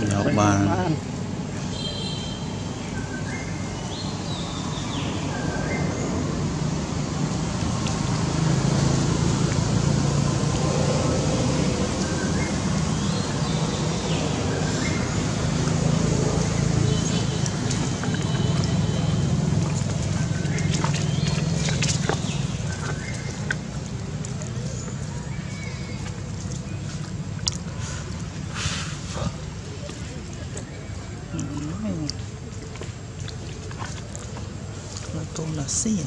Dạ, Được bàn Luto na siya.